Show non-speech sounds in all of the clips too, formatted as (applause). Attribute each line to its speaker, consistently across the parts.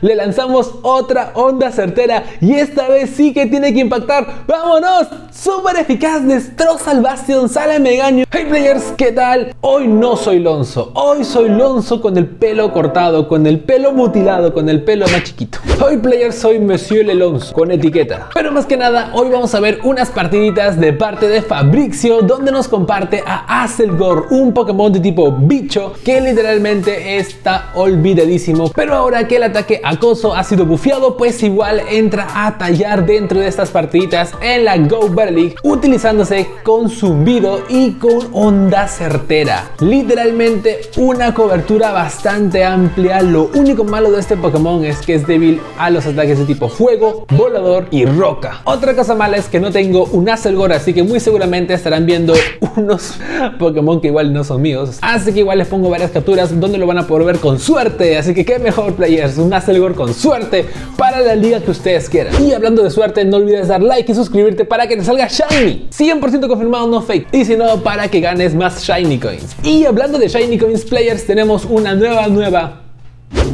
Speaker 1: le lanzamos otra onda certera y esta vez sí que tiene que impactar. ¡Vámonos! Súper eficaz, destroza el Bastion, sale Megaño. Hey players, ¿qué tal? Hoy no soy Lonzo, hoy soy Lonzo con el pelo cortado, con el pelo mutilado, con el pelo más chiquito. Hoy players soy Monsieur Lelonzo, con etiqueta. Pero más que nada, hoy vamos a ver unas partiditas de parte de Fabricio, donde nos comparte a Azelgor, un Pokémon de tipo bicho, que literalmente está olvidadísimo. Pero ahora que el ataque acoso ha sido bufiado, pues igual entra a tallar dentro de estas partiditas en la Go Battle League, utilizándose con zumbido y con onda certera. Literalmente una cobertura bastante amplia. Lo único malo de este Pokémon es que es débil a los ataques de tipo fuego, volador y roca. Otra cosa mala es que no tengo un Azelgor, así que muy seguramente estarán viendo (laughs) unos Pokémon que igual no son míos. Así que igual les pongo varias capturas donde lo van a poder ver con suerte. Así que qué mejor players, un Con suerte para la liga que ustedes quieran. Y hablando de suerte, no olvides dar like y suscribirte para que te salga Shiny. 100% confirmado, no fake. Y si no, para que ganes más Shiny Coins. Y hablando de Shiny Coins players, tenemos una nueva, nueva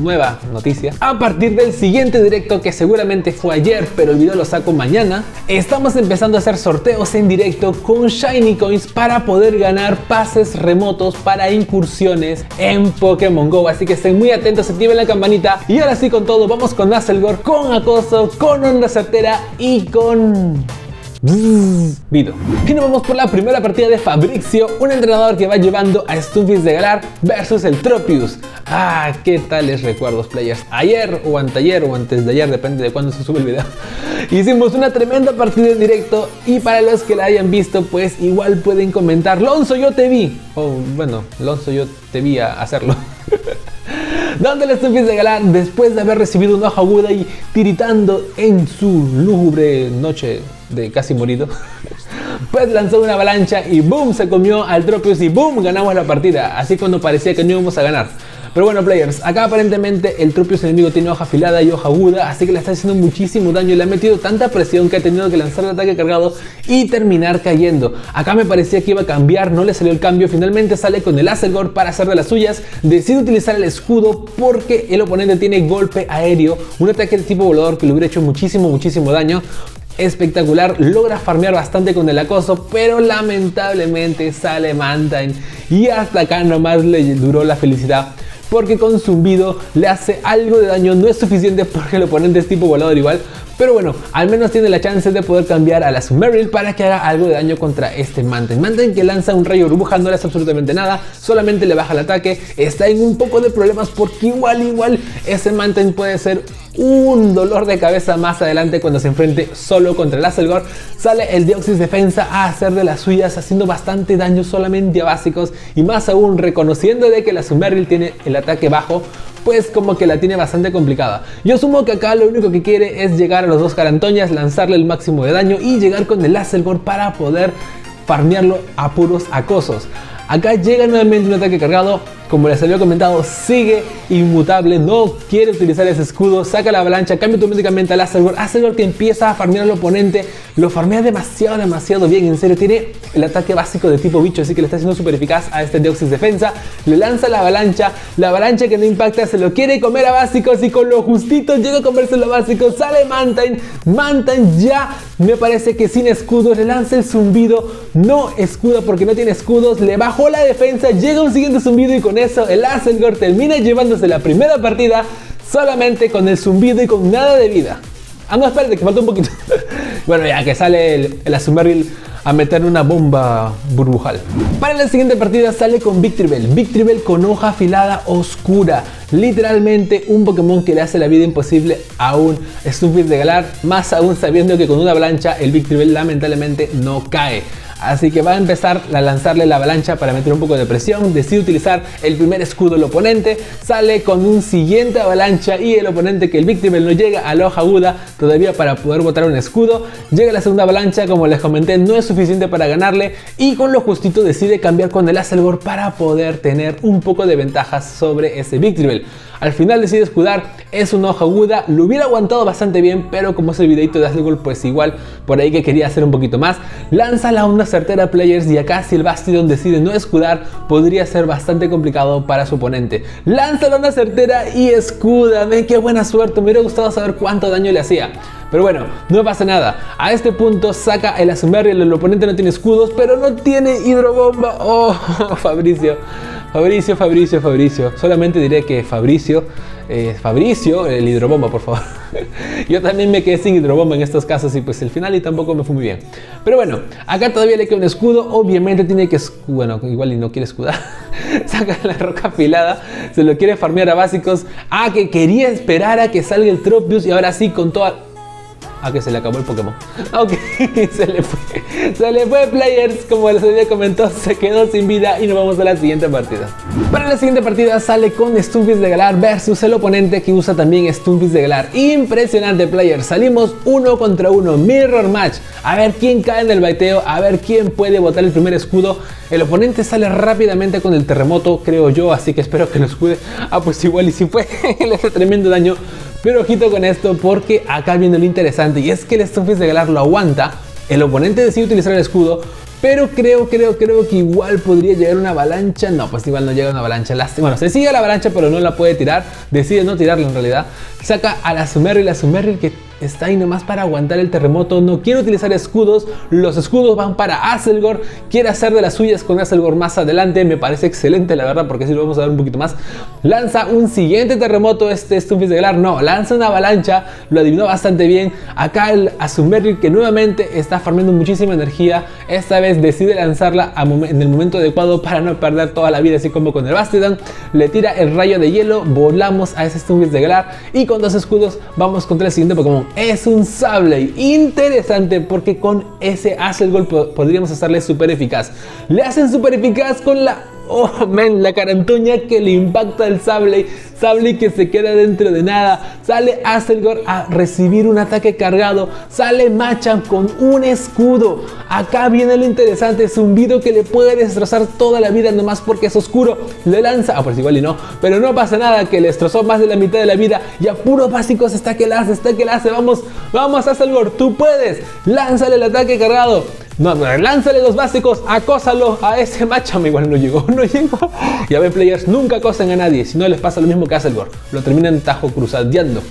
Speaker 1: nueva noticia. A partir del siguiente directo, que seguramente fue ayer, pero el video lo saco mañana, estamos empezando a hacer sorteos en directo con Shiny Coins para poder ganar pases remotos para incursiones en Pokémon GO. Así que estén muy atentos, activen la campanita. Y ahora sí, con todo, vamos con Nazelgor, con Acoso, con Onda Certera y con... Vido. Y nos vamos por la primera partida de Fabricio, un entrenador que va llevando a Stunfisk de Galar versus el Tropius. Ah, qué tales recuerdos, players. Ayer o anteayer o antes de ayer, depende de cuándo se sube el video. (laughs) Hicimos una tremenda partida en directo y para los que la hayan visto, pues igual pueden comentar, Lonzo, yo te vi. O bueno, Lonzo, yo te vi a hacerlo. (laughs) donde el Stunfisk de Galar, después de haber recibido una hoja aguda y tiritando en su lúgubre noche de casi morido, (laughs) pues lanzó una avalancha y boom, se comió al Tropius y boom, ganamos la partida. Así cuando parecía que no íbamos a ganar. Pero bueno, players, acá aparentemente el Tropius enemigo tiene hoja afilada y hoja aguda, así que le está haciendo muchísimo daño y le ha metido tanta presión que ha tenido que lanzar el ataque cargado y terminar cayendo. Acá me parecía que iba a cambiar, no le salió el cambio, finalmente sale con el Azelgor para hacer de las suyas, decide utilizar el escudo porque el oponente tiene golpe aéreo, un ataque de tipo volador que le hubiera hecho muchísimo, muchísimo daño, espectacular, logra farmear bastante con el acoso, pero lamentablemente sale Mantine y hasta acá nomás le duró la felicidad porque con zumbido le hace algo de daño, no es suficiente porque el oponente es tipo volador igual, pero bueno, al menos tiene la chance de poder cambiar a la Sumeril para que haga algo de daño contra este Mantine. Mantine que lanza un rayo burbuja no le hace absolutamente nada, solamente le baja el ataque, está en un poco de problemas porque igual, igual ese Mantine puede ser un dolor de cabeza más adelante cuando se enfrente solo contra el Azelgor. Sale el Deoxys Defensa a hacer de las suyas, haciendo bastante daño solamente a básicos y más aún reconociendo de que la Sumeril tiene el ataque bajo, pues como que la tiene bastante complicada. Yo asumo que acá lo único que quiere es llegar a los dos carantoñas, lanzarle el máximo de daño y llegar con el Azelgor para poder farmearlo a puros acosos. Acá llega nuevamente un ataque cargado, como les había comentado, sigue inmutable, no quiere utilizar ese escudo, saca la avalancha, cambia automáticamente al Azelgor, Azelgor que empieza a farmear al oponente, lo farmea demasiado, demasiado bien, en serio, tiene el ataque básico de tipo bicho, así que le está haciendo súper eficaz a este Deoxys Defensa, le lanza la avalancha, la avalancha que no impacta, se lo quiere comer a básicos y con lo justito llega a comerse lo básico, sale Mantine, Mantine ya me parece que sin escudos, le lanza el zumbido, no escuda porque no tiene escudos, le bajó la defensa, llega un siguiente zumbido y con eso el Azelgor termina llevándose la primera partida solamente con el zumbido y con nada de vida. Ah, no, espérate, que falta un poquito. (laughs) bueno, ya que sale el, el a meter una bomba burbujal. Para la siguiente partida sale con Victreebel. Victreebel con hoja afilada oscura. Literalmente un Pokémon que le hace la vida imposible a un Stunfisk de Galar. Más aún sabiendo que con una avalancha el Victreebel lamentablemente no cae. Así que va a empezar a lanzarle la avalancha para meter un poco de presión. Decide utilizar el primer escudo del oponente. Sale con un siguiente avalancha y el oponente que el víctima no llega a la aguda todavía para poder botar un escudo. Llega la segunda avalancha, como les comenté, no es suficiente para ganarle. Y con lo justito decide cambiar con el Azelgor para poder tener un poco de ventajas sobre ese Al final decide escudar, es una hoja aguda, lo hubiera aguantado bastante bien, pero como es el videito de Azelgor, pues igual por ahí que quería hacer un poquito más. Lanza la onda certera players y acá si el Bastión decide no escudar podría ser bastante complicado para su oponente. Lanza la onda certera y escúdame, qué buena suerte, me hubiera gustado saber cuánto daño le hacía. Pero bueno, no pasa nada. A este punto saca el Azumarill, el oponente no tiene escudos, pero no tiene hidrobomba. Oh, (laughs) Fabricio. Fabricio, Fabricio, Fabricio. Solamente diré que Fabricio, eh, Fabricio, el hidrobomba, por favor. (laughs) Yo también me quedé sin hidrobomba en estos casos y pues el final y tampoco me fue muy bien. Pero bueno, acá todavía le queda un escudo. Obviamente tiene que, bueno, igual y no quiere escudar. (laughs) Saca la roca afilada, se lo quiere farmear a básicos. Ah, que quería esperar a que salga el Tropius y ahora sí con toda Ah, que se le acabó el Pokémon. Ok, (laughs) se le fue. Se le fue Players, como les había comentado, se quedó sin vida y nos vamos a la siguiente partida. Para la siguiente partida sale con Stumpis de Galar versus el oponente que usa también Stumpis de Galar. Impresionante Players, salimos uno contra uno, Mirror Match. A ver quién cae en el baiteo, a ver quién puede botar el primer escudo. El oponente sale rápidamente con el terremoto, creo yo, así que espero que lo escude. Ah, pues igual y si fue, (laughs) le hace tremendo daño. Pero ojito con esto porque acá viene lo interesante y es que el Stunfisk de Galar lo aguanta, el oponente decide utilizar el escudo, pero creo, creo, creo que igual podría llegar una avalancha. No, pues igual no llega una avalancha. Bueno, se sigue la avalancha, pero no la puede tirar. Decide no tirarla en realidad. Saca a la Sumerri, la Sumerri que está ahí nomás para aguantar el terremoto. No quiere utilizar escudos. Los escudos van para Aselgor. Quiere hacer de las suyas con Aselgor más adelante. Me parece excelente, la verdad, porque así lo vamos a ver un poquito más. Lanza un siguiente terremoto. Este Stunfisk de Galar. No, lanza una avalancha. Lo adivinó bastante bien. Acá el Azumberry que nuevamente está farmando muchísima energía. Esta vez decide lanzarla en el momento adecuado para no perder toda la vida, así como con el Bastidan. Le tira el rayo de hielo. Volamos a ese Stunfisk de Galar. Y con dos escudos vamos contra el siguiente Pokémon es un sable interesante porque con ese hace el podríamos hacerle súper eficaz. Le hacen súper eficaz con la Oh, men, la carantoña que le impacta el sable. Sable que se queda dentro de nada. Sale Aselgor a recibir un ataque cargado. Sale Machan con un escudo. Acá viene lo interesante. Video que le puede destrozar toda la vida nomás porque es oscuro. Le lanza. Ah, pues igual y no. Pero no pasa nada que le destrozó más de la mitad de la vida. Y a puros básicos está que la hace, está que la hace. Vamos, vamos Aselgor. Tú puedes. Lánzale el ataque cargado. No, lánzale los básicos, acósalo a ese macho. Igual no llegó, (laughs) no llegó. Ya ven, players, nunca acosan a nadie. Si no les pasa lo mismo que el Gor. Lo terminan tajo cruzadeando.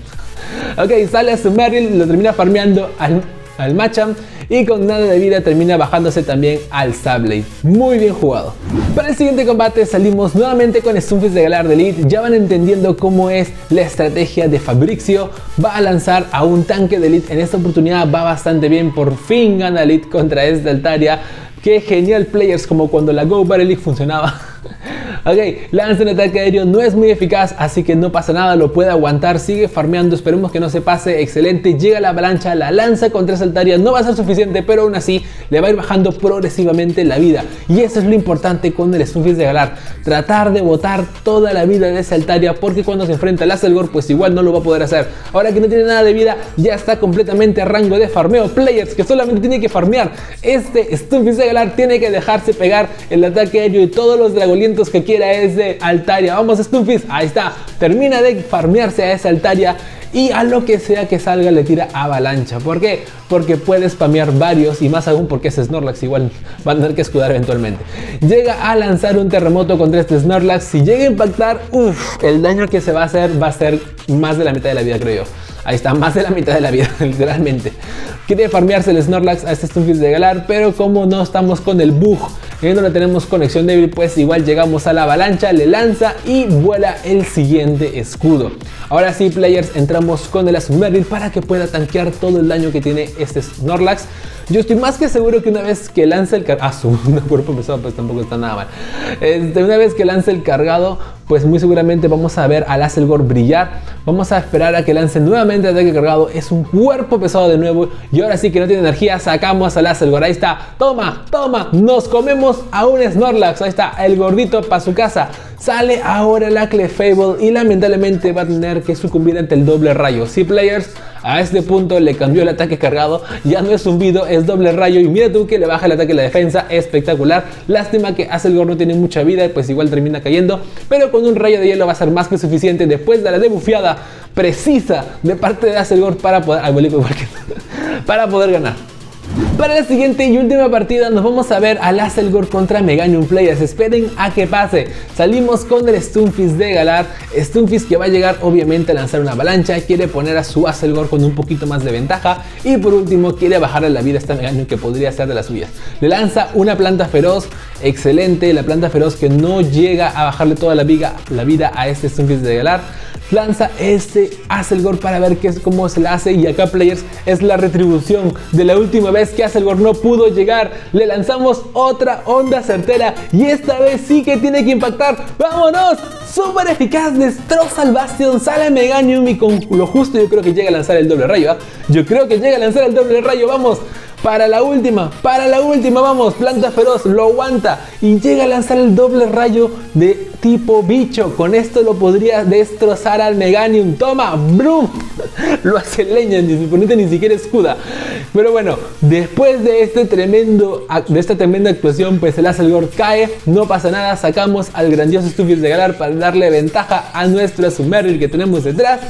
Speaker 1: Ok, sale a su Meryl, lo termina farmeando al, al Machamp y con nada de vida termina bajándose también al Sablade. Muy bien jugado. Para el siguiente combate salimos nuevamente con Stunfisk de Galar de Elite. Ya van entendiendo cómo es la estrategia de Fabricio. Va a lanzar a un tanque de Elite. En esta oportunidad va bastante bien. Por fin gana Elite contra esta Altaria. Qué genial players como cuando la Go Battle League funcionaba. (laughs) Ok, lanza un ataque aéreo, no es muy eficaz, así que no pasa nada, lo puede aguantar, sigue farmeando, esperemos que no se pase, excelente, llega la avalancha, la lanza contra Saltaria, no va a ser suficiente, pero aún así le va a ir bajando progresivamente la vida. Y eso es lo importante con el Stunfisk de Galar, tratar de botar toda la vida de Saltaria, porque cuando se enfrenta al Aselgor, pues igual no lo va a poder hacer. Ahora que no tiene nada de vida, ya está completamente a rango de farmeo. Players que solamente tiene que farmear. Este Stunfisk de Galar tiene que dejarse pegar el ataque aéreo y todos los dragolientos que quiere es de Altaria. Vamos, Stumpis, ahí está. Termina de farmearse a esa Altaria y a lo que sea que salga le tira avalancha. ¿Por qué? Porque puede spamear varios y más aún porque ese Snorlax igual va a tener que escudar eventualmente. Llega a lanzar un terremoto contra este Snorlax. Si llega a impactar, uff, el daño que se va a hacer va a ser más de la mitad de la vida, creo yo. Ahí está, más de la mitad de la vida, (laughs) literalmente. Quiere farmearse el Snorlax a este Stunfisk de Galar, pero como no estamos con el bug, en donde tenemos conexión débil, pues igual llegamos a la avalancha, le lanza y vuela el siguiente escudo. Ahora sí, players, entramos con el Azumarill para que pueda tanquear todo el daño que tiene este Snorlax. Yo estoy más que seguro que una vez que lance el cargado... Ah, su cuerpo pesado pues tampoco está nada mal. Este, una vez que lance el cargado, pues muy seguramente vamos a ver al Aselgor brillar. Vamos a esperar a que lance nuevamente ataque cargado. Es un cuerpo pesado de nuevo. Y ahora sí que no tiene energía, sacamos al Aselgor. Ahí está. Toma, toma. Nos comemos a un Snorlax. Ahí está, el gordito para su casa. Sale ahora la Clefable y lamentablemente va a tener que sucumbir ante el doble rayo. Sí, players, a este punto le cambió el ataque cargado, ya no es zumbido, es doble rayo y mira tú que le baja el ataque a la defensa, espectacular. Lástima que Aselgor no tiene mucha vida, pues igual termina cayendo, pero con un rayo de hielo va a ser más que suficiente después de la debufiada precisa de parte de Aselgor para poder, (laughs) para poder ganar. Para la siguiente y última partida nos vamos a ver al Azelgor contra Meganium Players. Esperen a que pase. Salimos con el Stunfisk de Galar. Stunfisk que va a llegar obviamente a lanzar una avalancha. Quiere poner a su Azelgor con un poquito más de ventaja. Y por último quiere bajarle la vida a esta Meganium que podría ser de las suyas. Le lanza una planta feroz. Excelente. La planta feroz que no llega a bajarle toda la vida, la vida a este Stunfisk de Galar lanza este Azelgor para ver qué es, cómo se le hace. Y acá players es la retribución de la última vez que Azelgor no pudo llegar. Le lanzamos otra onda certera y esta vez sí que tiene que impactar. ¡vámonos! súper eficaz destroza al Bastion sale Meganium y con lo justo. Yo creo que llega a lanzar el doble rayo ¿ah? yo creo que llega a lanzar el doble rayo. Vamos para la última, para la última, vamos, planta feroz, lo aguanta y llega a lanzar el doble rayo de tipo bicho. Con esto lo podría destrozar al Meganium. Toma, brum, (laughs) lo hace leña, ni su ni siquiera escuda. Pero bueno, después de este tremendo, de esta tremenda actuación, pues el Azelgor cae, no pasa nada, sacamos al grandioso Stufius de Galar para darle ventaja a nuestro Sumeril que tenemos detrás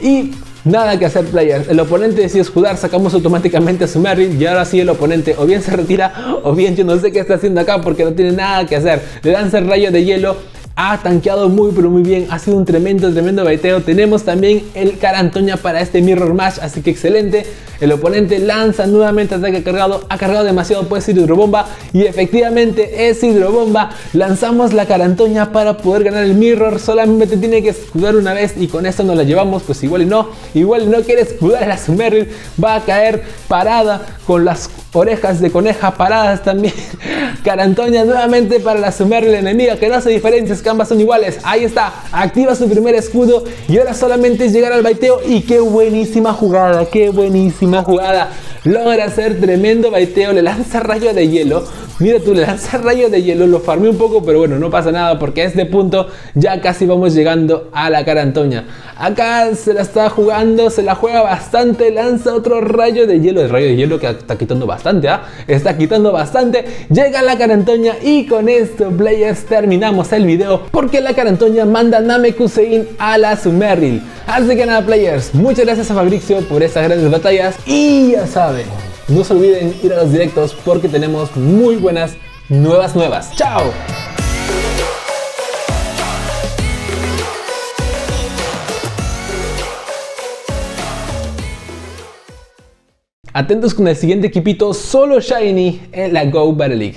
Speaker 1: y Nada que hacer players, el oponente decide escudar, sacamos automáticamente a su Merrill y ahora sí el oponente o bien se retira o bien yo no sé qué está haciendo acá porque no tiene nada que hacer. Le lanza el rayo de hielo ha tanqueado muy pero muy bien, ha sido un tremendo, tremendo baiteo. Tenemos también el Carantoña para este Mirror Match, así que excelente. El oponente lanza nuevamente ataque cargado, ha cargado demasiado pues hidrobomba y efectivamente es hidrobomba. Lanzamos la Carantoña para poder ganar el Mirror, solamente tiene que escudar una vez y con esto nos la llevamos, pues igual y no, igual no quiere escudar a la Sumeril, va a caer parada con las orejas de coneja paradas también. (laughs) Carantoña nuevamente para la Sumeril enemiga que no hace diferencia que ambas son iguales. Ahí está, activa su primer escudo y ahora solamente es llegar al baiteo y qué buenísima jugada, qué buenísima jugada. Logra hacer tremendo baiteo, le lanza rayo de hielo. Mira tú, le lanza rayo de hielo, lo farmé un poco, pero bueno, no pasa nada porque a este punto ya casi vamos llegando a la cara Antoña. Acá se la está jugando, se la juega bastante, lanza otro rayo de hielo, el rayo de hielo que está quitando bastante, ¿ah? Está quitando bastante, llega la cara Antoña y con esto, players, terminamos el video porque la cara Antoña manda Namekusein a la Sumeril. Así que nada, players, muchas gracias a Fabricio por estas grandes batallas y ya saben, no se olviden ir a los directos porque tenemos muy buenas nuevas nuevas. ¡Chao! Atentos con el siguiente equipito solo Shiny en la Go Battle League.